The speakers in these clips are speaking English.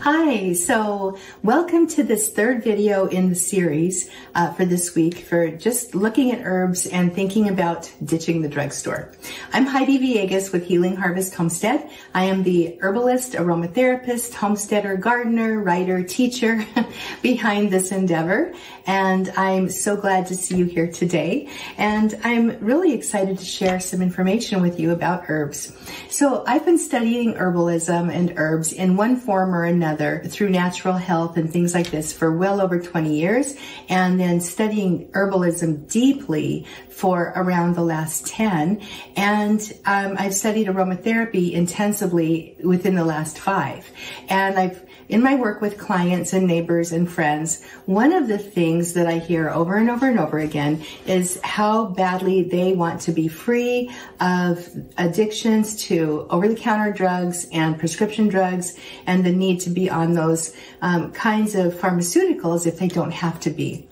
Hi, so welcome to this third video in the series uh, for this week for just looking at herbs and thinking about ditching the drugstore. I'm Heidi Villegas with Healing Harvest Homestead. I am the herbalist, aromatherapist, homesteader, gardener, writer, teacher behind this endeavor. And I'm so glad to see you here today. And I'm really excited to share some information with you about herbs. So I've been studying herbalism and herbs in one form or another through natural health and things like this for well over 20 years, and then studying herbalism deeply for around the last 10. And um, I've studied aromatherapy intensively within the last five. And I've in my work with clients and neighbors and friends, one of the things that I hear over and over and over again is how badly they want to be free of addictions to over-the-counter drugs and prescription drugs and the need to be on those um, kinds of pharmaceuticals if they don't have to be.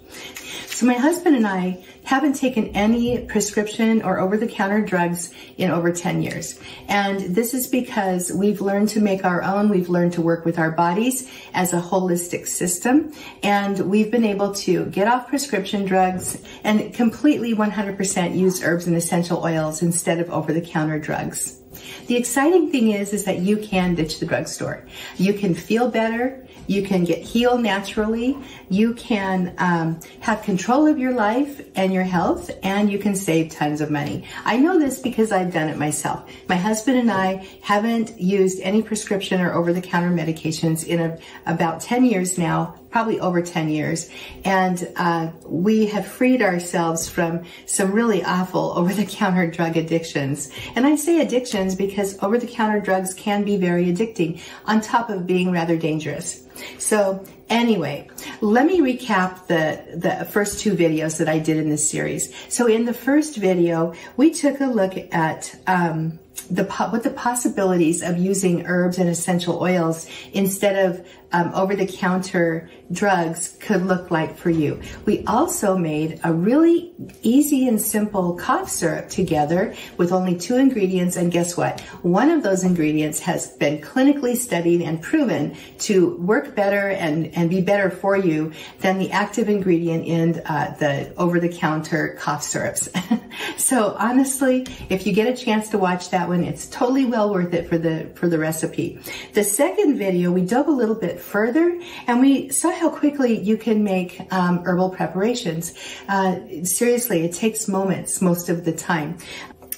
So my husband and I haven't taken any prescription or over-the-counter drugs in over 10 years. And this is because we've learned to make our own. We've learned to work with our bodies as a holistic system. And we've been able to get off prescription drugs and completely 100% use herbs and essential oils instead of over-the-counter drugs. The exciting thing is, is that you can ditch the drugstore. You can feel better. You can get healed naturally. You can um, have control of your life and your health, and you can save tons of money. I know this because I've done it myself. My husband and I haven't used any prescription or over-the-counter medications in a, about 10 years now, probably over 10 years. And uh, we have freed ourselves from some really awful over-the-counter drug addictions. And I say addictions because over-the-counter drugs can be very addicting on top of being rather dangerous. So anyway, let me recap the, the first two videos that I did in this series. So in the first video, we took a look at um, the what the possibilities of using herbs and essential oils instead of um, over-the-counter drugs could look like for you. We also made a really easy and simple cough syrup together with only two ingredients. And guess what? One of those ingredients has been clinically studied and proven to work better and, and be better for you than the active ingredient in uh, the over-the-counter cough syrups. so honestly, if you get a chance to watch that one, it's totally well worth it for the, for the recipe. The second video, we dug a little bit further and we saw how quickly you can make um, herbal preparations. Uh, seriously, it takes moments most of the time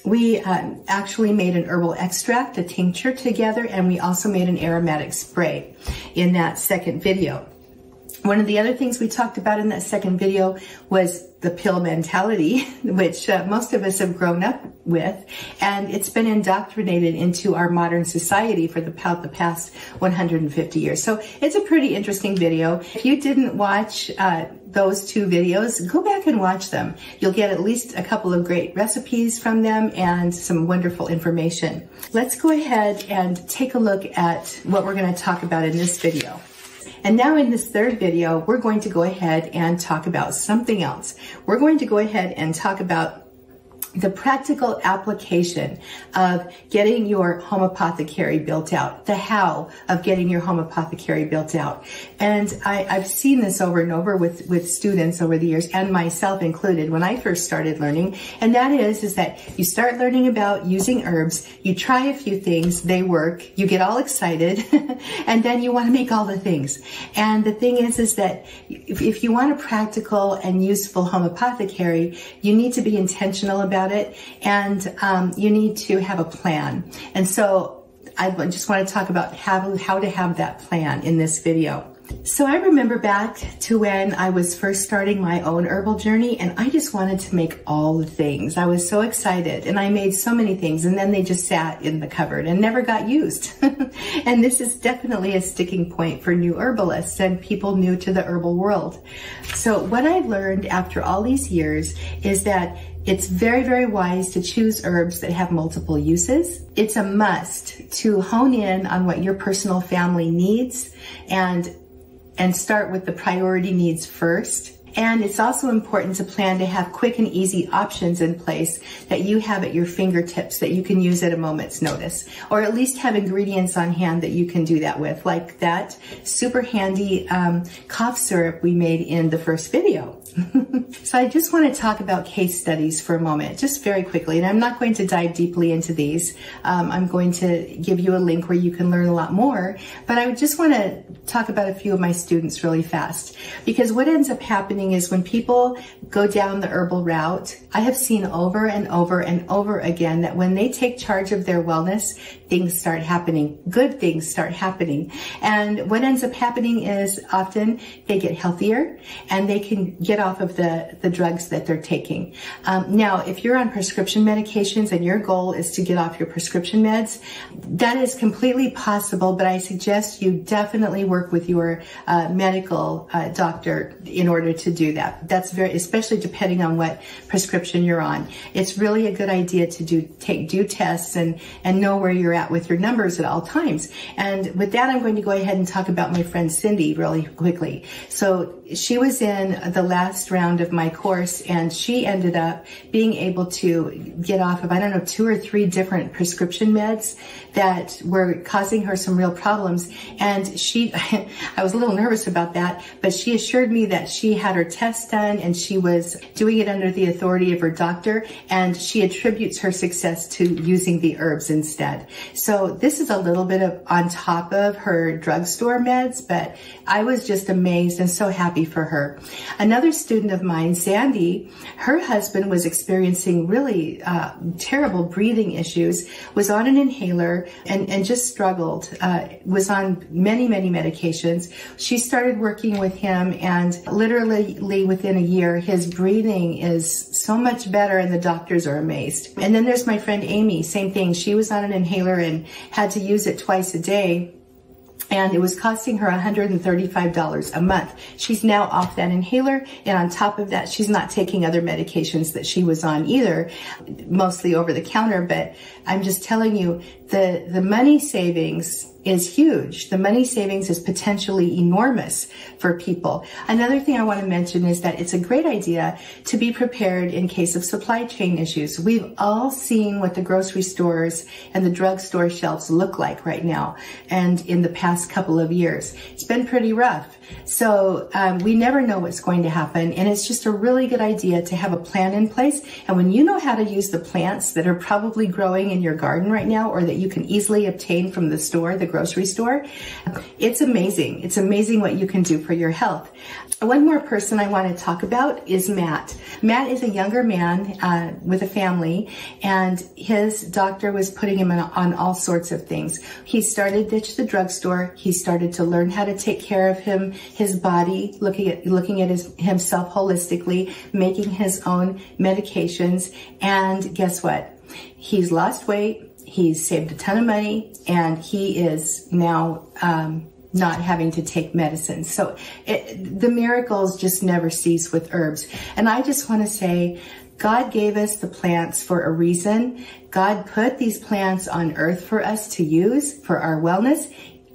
we uh, actually made an herbal extract, a tincture together, and we also made an aromatic spray in that second video. One of the other things we talked about in that second video was the pill mentality, which uh, most of us have grown up with, and it's been indoctrinated into our modern society for the, the past 150 years. So it's a pretty interesting video. If you didn't watch uh, those two videos, go back and watch them. You'll get at least a couple of great recipes from them and some wonderful information. Let's go ahead and take a look at what we're going to talk about in this video. And now in this third video, we're going to go ahead and talk about something else. We're going to go ahead and talk about the practical application of getting your home apothecary built out, the how of getting your home apothecary built out. And I, have seen this over and over with, with students over the years and myself included when I first started learning. And that is, is that you start learning about using herbs, you try a few things, they work, you get all excited, and then you want to make all the things. And the thing is, is that if, if you want a practical and useful home apothecary, you need to be intentional about about it and um, you need to have a plan. And so I just want to talk about how, how to have that plan in this video. So I remember back to when I was first starting my own herbal journey and I just wanted to make all the things. I was so excited and I made so many things and then they just sat in the cupboard and never got used. and this is definitely a sticking point for new herbalists and people new to the herbal world. So what I've learned after all these years is that it's very, very wise to choose herbs that have multiple uses. It's a must to hone in on what your personal family needs and and start with the priority needs first And it's also important to plan to have quick and easy options in place that you have at your fingertips that you can use at a moment's notice, or at least have ingredients on hand that you can do that with, like that super handy um, cough syrup we made in the first video. so I just want to talk about case studies for a moment, just very quickly. And I'm not going to dive deeply into these. Um, I'm going to give you a link where you can learn a lot more. But I just want to talk about a few of my students really fast. Because what ends up happening is when people go down the herbal route, I have seen over and over and over again that when they take charge of their wellness, things start happening. Good things start happening. And what ends up happening is often they get healthier and they can get off of the, the drugs that they're taking. Um, now, if you're on prescription medications and your goal is to get off your prescription meds, that is completely possible, but I suggest you definitely work with your uh, medical uh, doctor in order to do that. That's very, especially depending on what prescription you're on. It's really a good idea to do, take, do tests and, and know where you're at at with your numbers at all times. And with that, I'm going to go ahead and talk about my friend Cindy really quickly. So she was in the last round of my course and she ended up being able to get off of, I don't know, two or three different prescription meds that were causing her some real problems. And she, I was a little nervous about that, but she assured me that she had her test done and she was doing it under the authority of her doctor. And she attributes her success to using the herbs instead. So this is a little bit of on top of her drugstore meds, but I was just amazed and so happy for her. Another student of mine, Sandy, her husband was experiencing really uh, terrible breathing issues, was on an inhaler and, and just struggled, uh, was on many, many medications. She started working with him and literally within a year, his breathing is so much better and the doctors are amazed. And then there's my friend Amy, same thing. She was on an inhaler and had to use it twice a day and it was costing her $135 a month. She's now off that inhaler, and on top of that, she's not taking other medications that she was on either, mostly over the counter, but I'm just telling you, the, the money savings is huge. The money savings is potentially enormous for people. Another thing I want to mention is that it's a great idea to be prepared in case of supply chain issues. We've all seen what the grocery stores and the drugstore shelves look like right now and in the past couple of years. It's been pretty rough. So um, we never know what's going to happen and it's just a really good idea to have a plan in place. And when you know how to use the plants that are probably growing in your garden right now or that you can easily obtain from the store, the grocery store. It's amazing. It's amazing what you can do for your health. One more person I want to talk about is Matt. Matt is a younger man uh, with a family, and his doctor was putting him on, on all sorts of things. He started ditch the drugstore. He started to learn how to take care of him, his body, looking at looking at his, himself holistically, making his own medications, and guess what? He's lost weight He's saved a ton of money and he is now um, not having to take medicine. So it, the miracles just never cease with herbs. And I just want to say, God gave us the plants for a reason. God put these plants on earth for us to use for our wellness.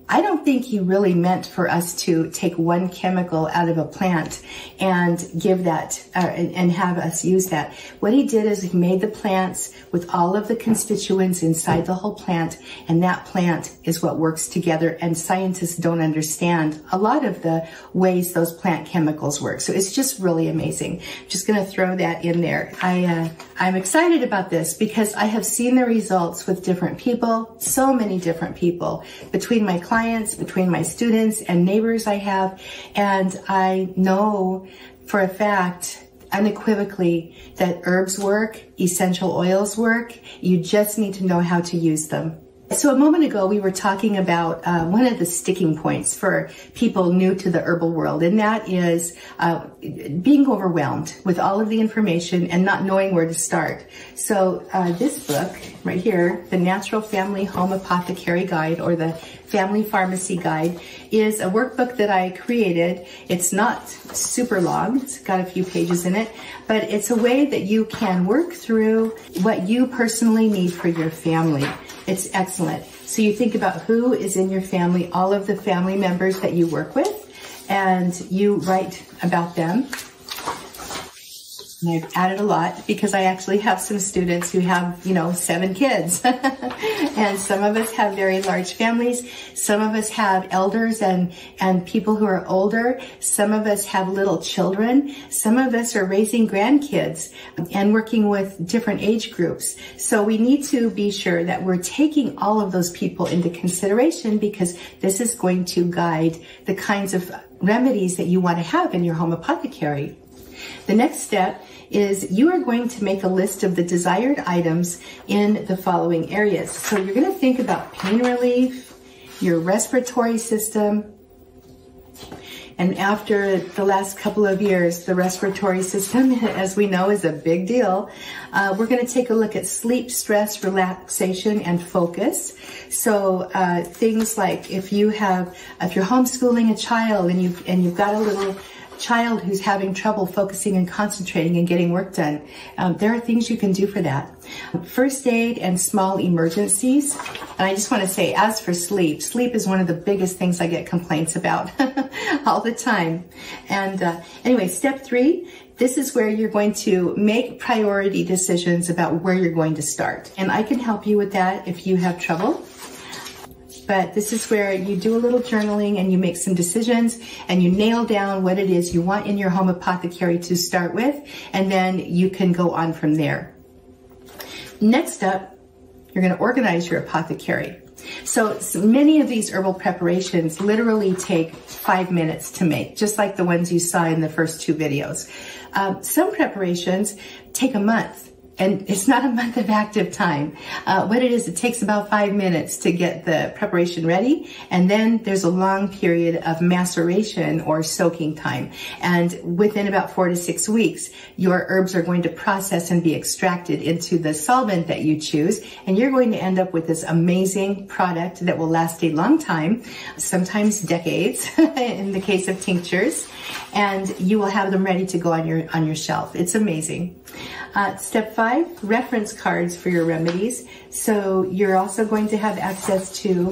I don't think he really meant for us to take one chemical out of a plant and give that uh, and have us use that. What he did is he made the plants with all of the constituents inside the whole plant, and that plant is what works together. And scientists don't understand a lot of the ways those plant chemicals work. So it's just really amazing. I'm just going to throw that in there. I uh, I'm excited about this because I have seen the results with different people, so many different people between my clients clients, between my students and neighbors I have. And I know for a fact unequivocally that herbs work, essential oils work. You just need to know how to use them. So a moment ago, we were talking about uh, one of the sticking points for people new to the herbal world, and that is uh, being overwhelmed with all of the information and not knowing where to start. So uh, this book right here, the Natural Family Home Apothecary Guide, or the Family Pharmacy Guide, is a workbook that I created. It's not super long. It's got a few pages in it, but it's a way that you can work through what you personally need for your family. It's excellent. So you think about who is in your family, all of the family members that you work with, and you write about them. And I've added a lot because I actually have some students who have, you know, seven kids. and some of us have very large families. Some of us have elders and, and people who are older. Some of us have little children. Some of us are raising grandkids and working with different age groups. So we need to be sure that we're taking all of those people into consideration because this is going to guide the kinds of remedies that you want to have in your home apothecary. The next step is you are going to make a list of the desired items in the following areas. So you're going to think about pain relief, your respiratory system, and after the last couple of years, the respiratory system, as we know, is a big deal. Uh, we're going to take a look at sleep, stress, relaxation, and focus. So uh, things like if you have, if you're homeschooling a child and you've and you've got a little child who's having trouble focusing and concentrating and getting work done, um, there are things you can do for that. First aid and small emergencies. And I just want to say, as for sleep, sleep is one of the biggest things I get complaints about all the time. And uh, anyway, step three, this is where you're going to make priority decisions about where you're going to start. And I can help you with that if you have trouble but this is where you do a little journaling and you make some decisions and you nail down what it is you want in your home apothecary to start with, and then you can go on from there. Next up, you're going to organize your apothecary. So, so, many of these herbal preparations literally take five minutes to make, just like the ones you saw in the first two videos. Um, some preparations take a month and it's not a month of active time. Uh, what it is, it takes about five minutes to get the preparation ready, and then there's a long period of maceration or soaking time. And within about four to six weeks, your herbs are going to process and be extracted into the solvent that you choose, and you're going to end up with this amazing product that will last a long time, sometimes decades in the case of tinctures, and you will have them ready to go on your on your shelf. It's amazing. Uh, step five, reference cards for your remedies. So you're also going to have access to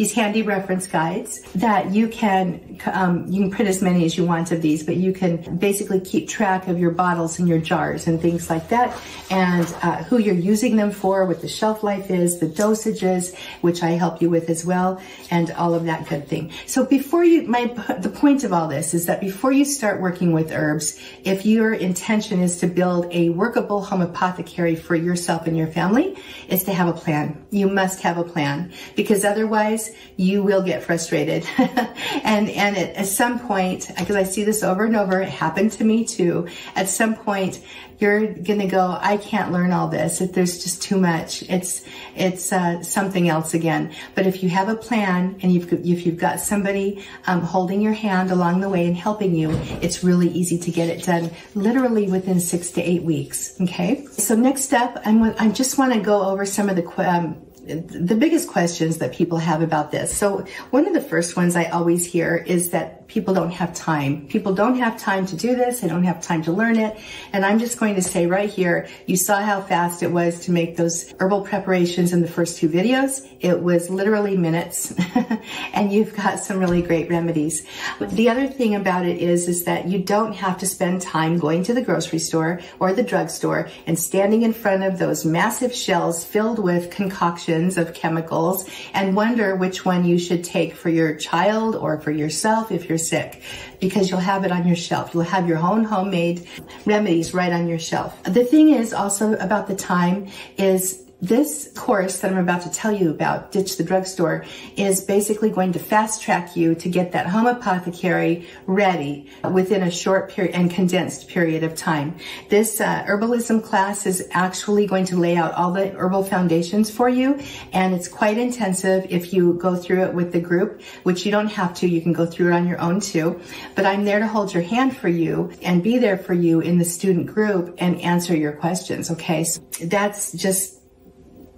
these handy reference guides that you can, um, you can print as many as you want of these, but you can basically keep track of your bottles and your jars and things like that, and uh, who you're using them for, what the shelf life is, the dosages, which I help you with as well, and all of that good thing. So before you, my, the point of all this is that before you start working with herbs, if your intention is to build a workable home apothecary for yourself and your family, is to have a plan. You must have a plan because otherwise you will get frustrated. and and at, at some point, because I see this over and over, it happened to me too. At some point, you're gonna go, I can't learn all this. If there's just too much, it's it's uh, something else again. But if you have a plan and you've if you've got somebody um, holding your hand along the way and helping you, it's really easy to get it done, literally within six to eight weeks. Okay. So next up, I'm I just want to go over some of the um, the biggest questions that people have about this. So one of the first ones I always hear is that people don't have time. People don't have time to do this. They don't have time to learn it. And I'm just going to say right here, you saw how fast it was to make those herbal preparations in the first two videos. It was literally minutes and you've got some really great remedies. The other thing about it is, is that you don't have to spend time going to the grocery store or the drugstore and standing in front of those massive shelves filled with concoctions of chemicals and wonder which one you should take for your child or for yourself if you're sick because you'll have it on your shelf. You'll have your own homemade remedies right on your shelf. The thing is also about the time is this course that I'm about to tell you about, Ditch the Drugstore, is basically going to fast track you to get that home apothecary ready within a short period and condensed period of time. This uh, herbalism class is actually going to lay out all the herbal foundations for you, and it's quite intensive if you go through it with the group, which you don't have to. You can go through it on your own too. But I'm there to hold your hand for you and be there for you in the student group and answer your questions, okay? So that's just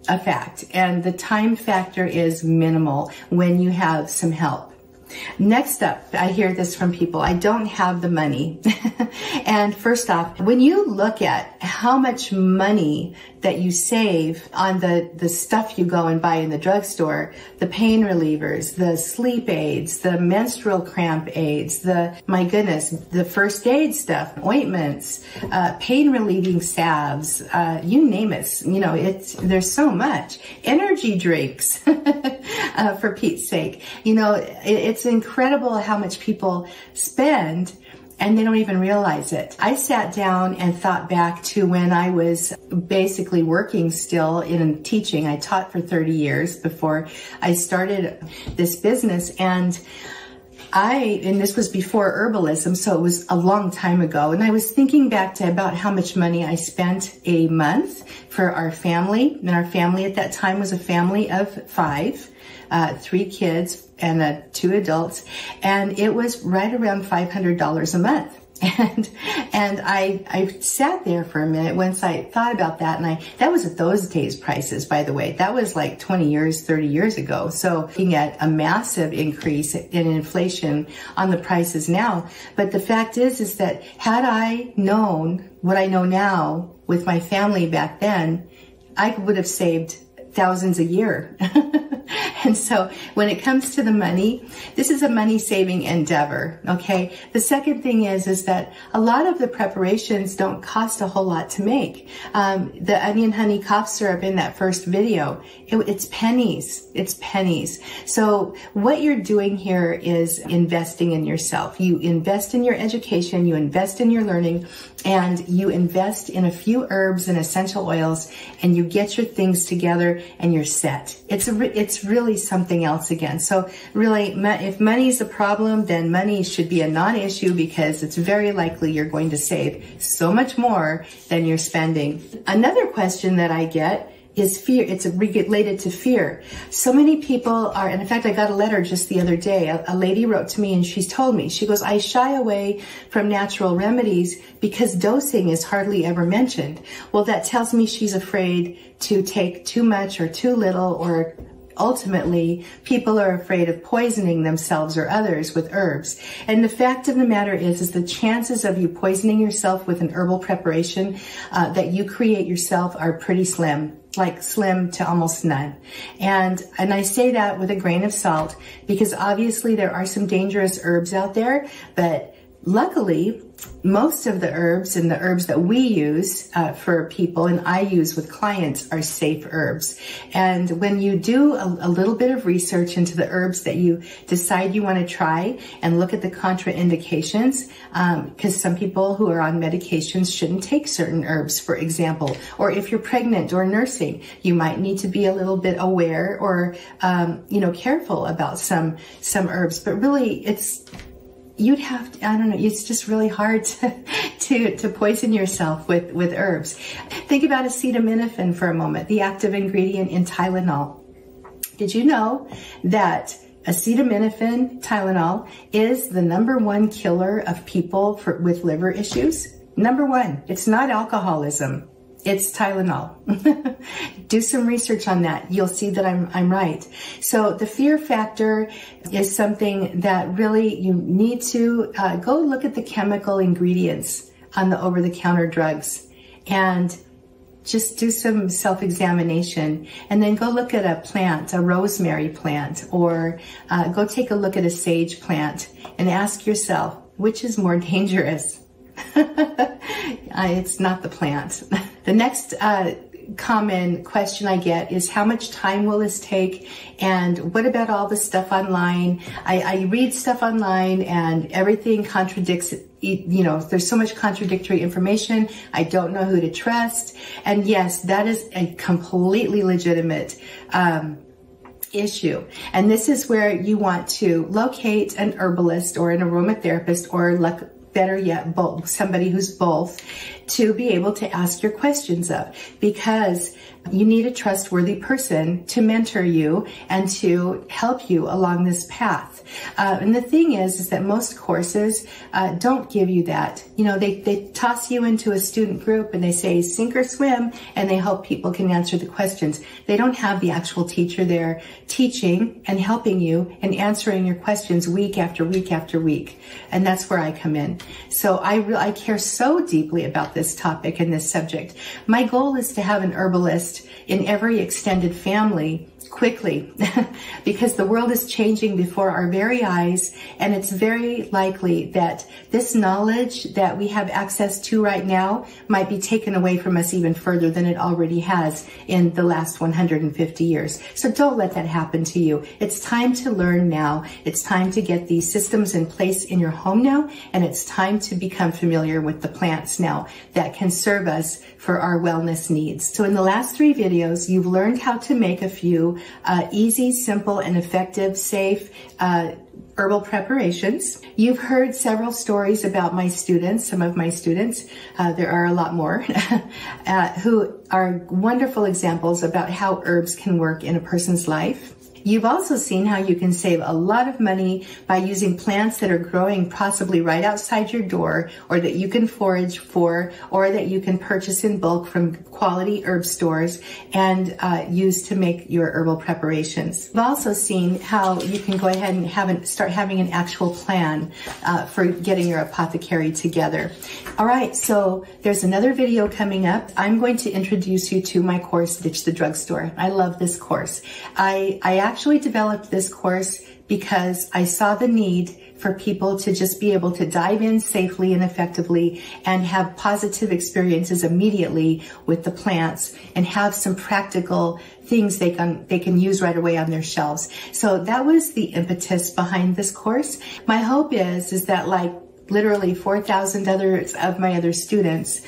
a fact. And the time factor is minimal when you have some help. Next up, I hear this from people. I don't have the money. and first off, when you look at how much money that you save on the, the stuff you go and buy in the drugstore, the pain relievers, the sleep aids, the menstrual cramp aids, the, my goodness, the first aid stuff, ointments, uh, pain relieving salves, uh, you name it. You know, it's, there's so much. Energy drinks, uh, for Pete's sake. You know, it, it's incredible how much people spend and they don't even realize it. I sat down and thought back to when I was basically working still in teaching. I taught for 30 years before I started this business and I, and this was before herbalism, so it was a long time ago. And I was thinking back to about how much money I spent a month for our family. And our family at that time was a family of five, uh, three kids, and uh, two adults, and it was right around $500 a month. And, and I, I sat there for a minute once I thought about that. And I, that was at those days prices, by the way. That was like 20 years, 30 years ago. So looking at a massive increase in inflation on the prices now. But the fact is, is that had I known what I know now with my family back then, I would have saved thousands a year. And so when it comes to the money, this is a money saving endeavor. Okay. The second thing is, is that a lot of the preparations don't cost a whole lot to make. Um, the onion honey cough syrup in that first video, it, it's pennies. It's pennies. So what you're doing here is investing in yourself. You invest in your education, you invest in your learning, and you invest in a few herbs and essential oils, and you get your things together and you're set. It's a, it's really really something else again. So really, if money is a problem, then money should be a non-issue because it's very likely you're going to save so much more than you're spending. Another question that I get is fear. It's related to fear. So many people are, and in fact, I got a letter just the other day. A, a, lady wrote to me and she's told me, she goes, I shy away from natural remedies because dosing is hardly ever mentioned. Well, that tells me she's afraid to take too much or too little or ultimately people are afraid of poisoning themselves or others with herbs. And the fact of the matter is, is the chances of you poisoning yourself with an herbal preparation uh, that you create yourself are pretty slim like slim to almost none. And, and I say that with a grain of salt because obviously there are some dangerous herbs out there, but luckily most of the herbs and the herbs that we use uh, for people and I use with clients are safe herbs. And when you do a, a little bit of research into the herbs that you decide you want to try and look at the contraindications, because um, some people who are on medications shouldn't take certain herbs, for example, or if you're pregnant or nursing, you might need to be a little bit aware or, um, you know, careful about some, some herbs. But really, it's, you'd have to, I don't know, it's just really hard to, to, to poison yourself with, with herbs. Think about acetaminophen for a moment, the active ingredient in Tylenol. Did you know that acetaminophen, Tylenol, is the number one killer of people for, with liver issues? Number one, it's not alcoholism. It's Tylenol. Do some research on that. You'll see that I'm, I'm right. So the fear factor is something that really you need to uh, go look at the chemical ingredients on the over-the-counter drugs and just do some self-examination and then go look at a plant, a rosemary plant, or uh, go take a look at a sage plant and ask yourself, which is more dangerous? it's not the plant. The next uh, common question I get is how much time will this take? And what about all the stuff online? I, I read stuff online and everything contradicts you know, there's so much contradictory information. I don't know who to trust. And yes, that is a completely legitimate, um, issue. And this is where you want to locate an herbalist or an aromatherapist or better yet, both, somebody who's both to be able to ask your questions of. Because you need a trustworthy person to mentor you and to help you along this path. Uh, and the thing is, is that most courses uh, don't give you that. You know, they, they toss you into a student group and they say sink or swim and they hope people can answer the questions. They don't have the actual teacher there teaching and helping you and answering your questions week after week after week. And that's where I come in. So I, I care so deeply about this topic and this subject. My goal is to have an herbalist in every extended family quickly because the world is changing before our very eyes and it's very likely that this knowledge that we have access to right now might be taken away from us even further than it already has in the last 150 years. So don't let that happen to you. It's time to learn now. It's time to get these systems in place in your home now and it's time to become familiar with the plants now that can serve us for our wellness needs. So in the last three videos, you've learned how to make a few uh, easy, simple, and effective, safe uh, herbal preparations. You've heard several stories about my students, some of my students, uh, there are a lot more, uh, who are wonderful examples about how herbs can work in a person's life. You've also seen how you can save a lot of money by using plants that are growing possibly right outside your door or that you can forage for or that you can purchase in bulk from quality herb stores and uh, use to make your herbal preparations. You've also seen how you can go ahead and have an, start having an actual plan uh, for getting your apothecary together. All right, so there's another video coming up. I'm going to introduce you to my course, Ditch the Drugstore. I love this course. I, I actually developed this course because I saw the need for people to just be able to dive in safely and effectively and have positive experiences immediately with the plants and have some practical things they can they can use right away on their shelves. So that was the impetus behind this course. My hope is is that like literally 4,000 others of my other students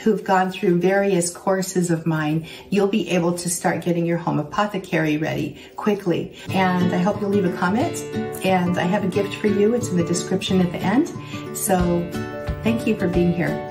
who've gone through various courses of mine, you'll be able to start getting your home apothecary ready quickly. And I hope you'll leave a comment. And I have a gift for you. It's in the description at the end. So thank you for being here.